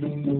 Mm-hmm.